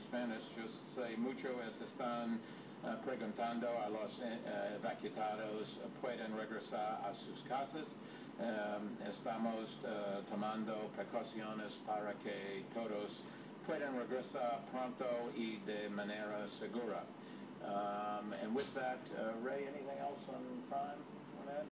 Spanish, just say mucho es están eh, preguntando a los uh, evacuados eh, pueden regresar a sus casas. Um, estamos uh, tomando precauciones para que todos puedan regresar pronto y de manera segura. Um, and with that, Ray, anything else on?